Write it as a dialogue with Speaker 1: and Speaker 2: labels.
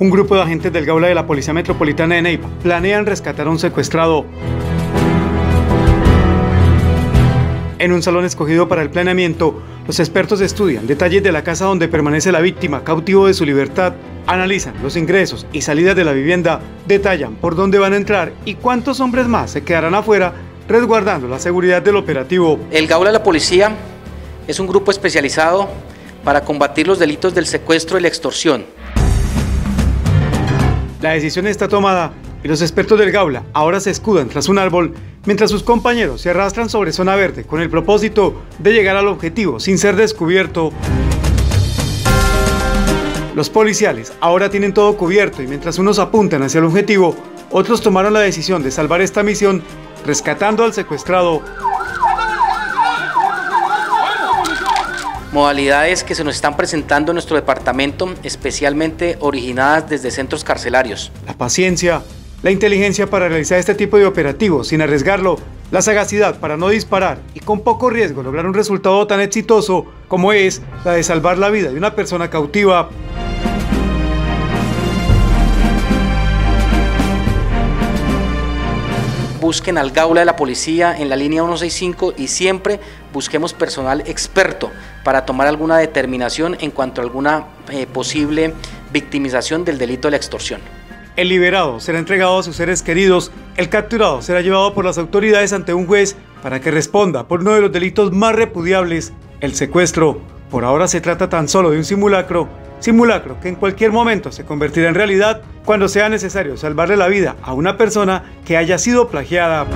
Speaker 1: Un grupo de agentes del Gaula de la Policía Metropolitana de Neiva planean rescatar a un secuestrado. En un salón escogido para el planeamiento, los expertos estudian detalles de la casa donde permanece la víctima cautivo de su libertad, analizan los ingresos y salidas de la vivienda, detallan por dónde van a entrar y cuántos hombres más se quedarán afuera resguardando la seguridad del operativo.
Speaker 2: El Gaula de la Policía es un grupo especializado para combatir los delitos del secuestro y la extorsión.
Speaker 1: La decisión está tomada y los expertos del Gaula ahora se escudan tras un árbol mientras sus compañeros se arrastran sobre zona verde con el propósito de llegar al objetivo sin ser descubierto. Los policiales ahora tienen todo cubierto y mientras unos apuntan hacia el objetivo, otros tomaron la decisión de salvar esta misión rescatando al secuestrado.
Speaker 2: Modalidades que se nos están presentando en nuestro departamento, especialmente originadas desde centros carcelarios.
Speaker 1: La paciencia, la inteligencia para realizar este tipo de operativos sin arriesgarlo, la sagacidad para no disparar y con poco riesgo lograr un resultado tan exitoso como es la de salvar la vida de una persona cautiva.
Speaker 2: Busquen al Gaula de la Policía en la línea 165 y siempre busquemos personal experto para tomar alguna determinación en cuanto a alguna eh, posible victimización del delito de la extorsión.
Speaker 1: El liberado será entregado a sus seres queridos, el capturado será llevado por las autoridades ante un juez para que responda por uno de los delitos más repudiables, el secuestro. Por ahora se trata tan solo de un simulacro simulacro que en cualquier momento se convertirá en realidad cuando sea necesario salvarle la vida a una persona que haya sido plagiada.